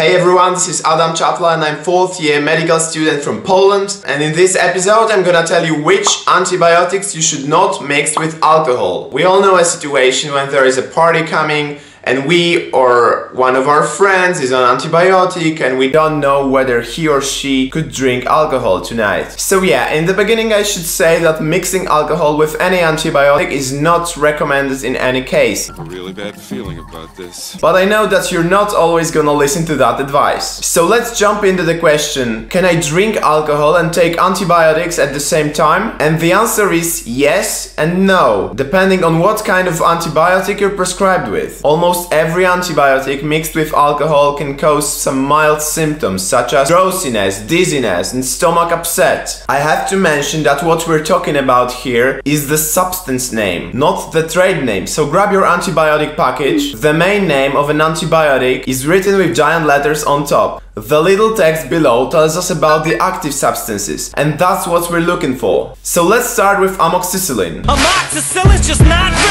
Hey everyone, this is Adam Czapla and I'm fourth year medical student from Poland and in this episode I'm gonna tell you which antibiotics you should not mix with alcohol. We all know a situation when there is a party coming and we or one of our friends is on antibiotic and we don't know whether he or she could drink alcohol tonight. So yeah, in the beginning I should say that mixing alcohol with any antibiotic is not recommended in any case. I have a really bad feeling about this. But I know that you're not always gonna listen to that advice. So let's jump into the question, can I drink alcohol and take antibiotics at the same time? And the answer is yes and no, depending on what kind of antibiotic you're prescribed with. Almost Almost every antibiotic mixed with alcohol can cause some mild symptoms such as drowsiness, dizziness and stomach upset. I have to mention that what we're talking about here is the substance name, not the trade name. So grab your antibiotic package. The main name of an antibiotic is written with giant letters on top. The little text below tells us about the active substances, and that's what we're looking for. So let's start with amoxicillin. Amoxicillin's just not really.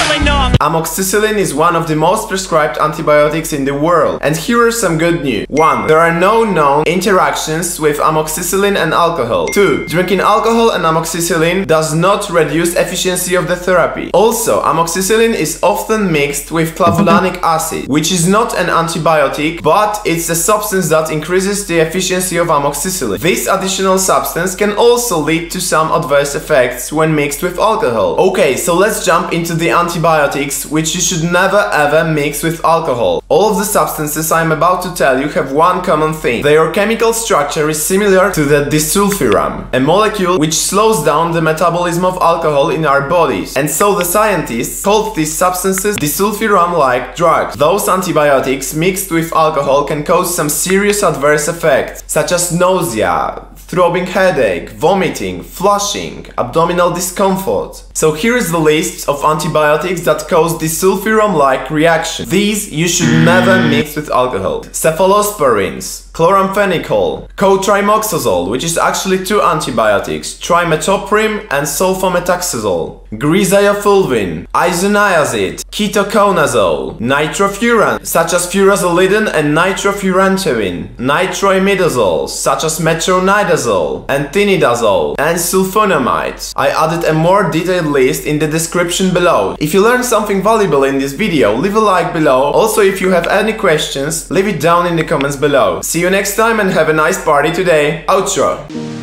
Amoxicillin is one of the most prescribed antibiotics in the world. And here are some good news. 1. There are no known interactions with amoxicillin and alcohol. 2. Drinking alcohol and amoxicillin does not reduce efficiency of the therapy. Also, amoxicillin is often mixed with clavulanic acid, which is not an antibiotic, but it's a substance that increases increases the efficiency of amoxicillin. This additional substance can also lead to some adverse effects when mixed with alcohol. Okay, so let's jump into the antibiotics, which you should never ever mix with alcohol. All of the substances I'm about to tell you have one common thing. Their chemical structure is similar to the disulfiram, a molecule which slows down the metabolism of alcohol in our bodies. And so the scientists called these substances disulfiram-like drugs. Those antibiotics mixed with alcohol can cause some serious adverse adverse effects such as nausea, throbbing headache, vomiting, flushing, abdominal discomfort. So here is the list of antibiotics that cause disulfiram-like reaction. These you should never mix with alcohol. Cephalosporins, chloramphenicol, cotrimoxazole, which is actually two antibiotics, trimethoprim and sulfamethoxazole, griseofulvin, isoniazid, ketoconazole, nitrofuran, such as furazolidone and nitrofurantoin, nitroimidazole, such as metronidazole, and tinidazole, and sulfonamide. I added a more detailed list in the description below. If you learned something valuable in this video, leave a like below. Also, if you have any questions, leave it down in the comments below. See you next time and have a nice party today. Outro!